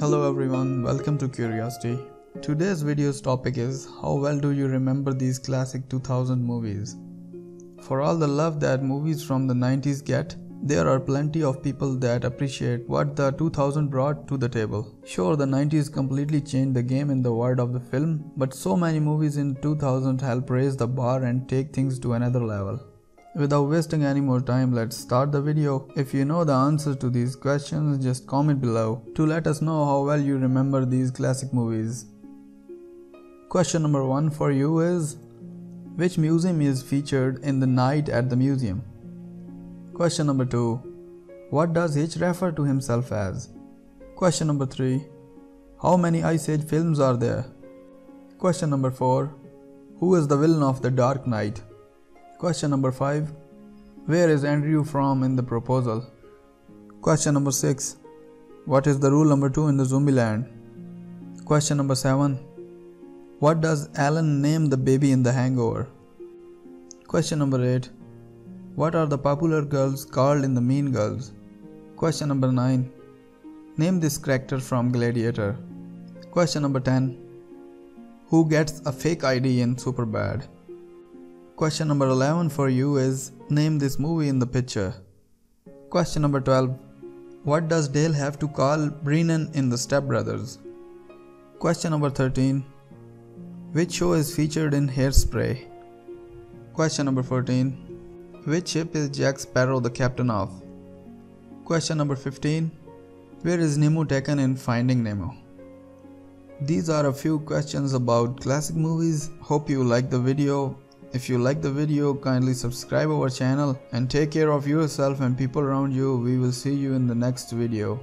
Hello everyone, welcome to KURIOUSITY. Today's video's topic is how well do you remember these classic 2000 movies? For all the love that movies from the 90s get, there are plenty of people that appreciate what the 2000 brought to the table. Sure, the 90s completely changed the game in the world of the film, but so many movies in 2000 help raise the bar and take things to another level. Without wasting any more time, let's start the video. If you know the answers to these questions, just comment below to let us know how well you remember these classic movies. Question number 1 for you is Which museum is featured in The Night at the Museum? Question number 2 What does Hitch refer to himself as? Question number 3 How many Ice Age films are there? Question number 4 Who is the villain of The Dark Knight? Question number 5 Where is Andrew from in the proposal? Question number 6 What is the rule number 2 in the Zombieland? Question number 7 What does Alan name the baby in the hangover? Question number 8 What are the popular girls called in the Mean Girls? Question number 9 Name this character from Gladiator. Question number 10 Who gets a fake ID in Superbad? Question number 11 for you is Name this movie in the picture. Question number 12 What does Dale have to call Brennan in The Step Brothers? Question number 13 Which show is featured in Hairspray? Question number 14 Which ship is Jack Sparrow the captain of? Question number 15 Where is Nemo taken in Finding Nemo? These are a few questions about classic movies. Hope you like the video. If you like the video, kindly subscribe our channel and take care of yourself and people around you. We will see you in the next video.